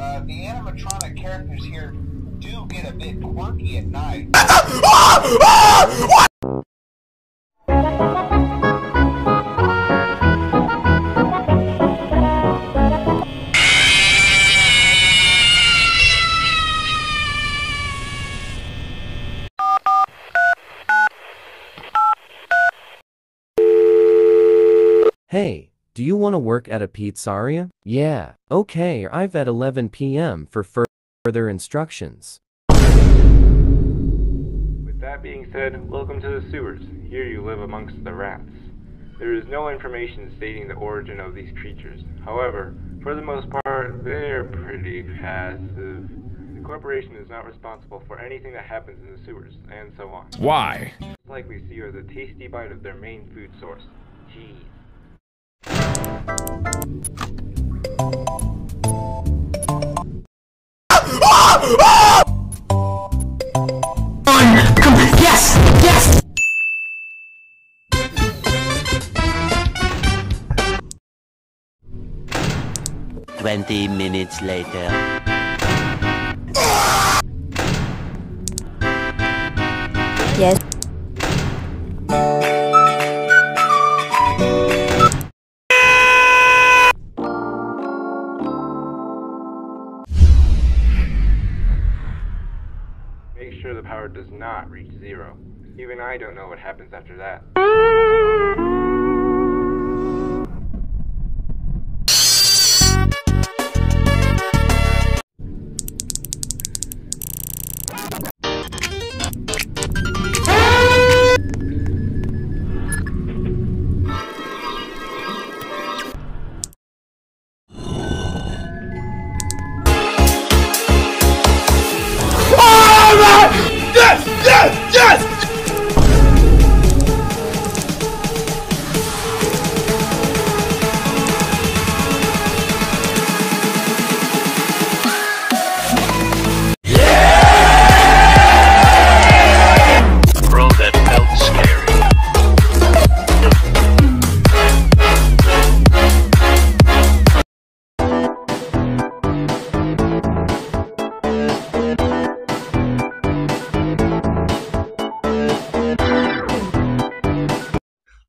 Uh, the animatronic characters here do get a bit quirky at night. Ah, ah, ah, hey, do you want to work at a pizzeria? Yeah, okay, I've at 11 p.m. for further instructions. With that being said, welcome to the sewers. Here you live amongst the rats. There is no information stating the origin of these creatures. However, for the most part, they're pretty passive. The corporation is not responsible for anything that happens in the sewers, and so on. Why? It's likely see you as a tasty bite of their main food source, cheese. Yes! Yes! Twenty minutes later. Yes. Make sure the power does not reach zero. Even I don't know what happens after that. Yes!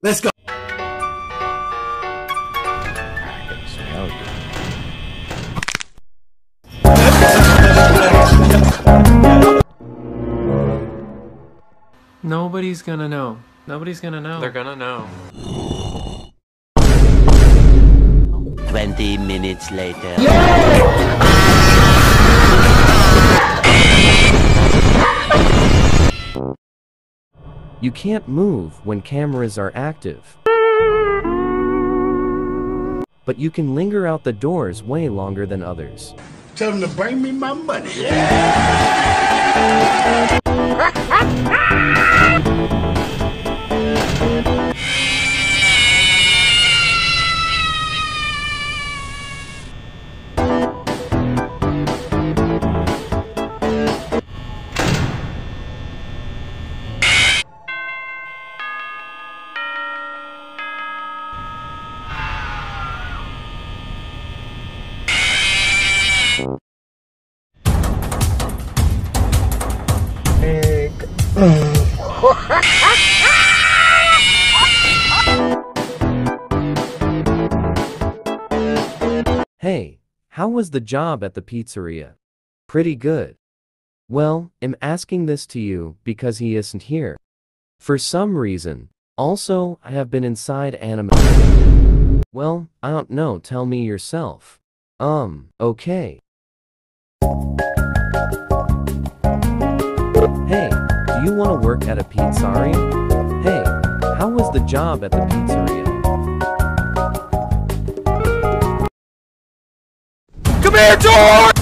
Let's go. Nobody's gonna know. Nobody's gonna know. They're gonna know. Twenty minutes later. You can't move when cameras are active. But you can linger out the doors way longer than others. Tell them to bring me my money. Hey, how was the job at the pizzeria? Pretty good. Well, I'm asking this to you because he isn't here. For some reason. Also, I have been inside anime. Well, I don't know, tell me yourself. Um, okay. You want to work at a pizzeria? Hey, how was the job at the pizzeria? Come here, George!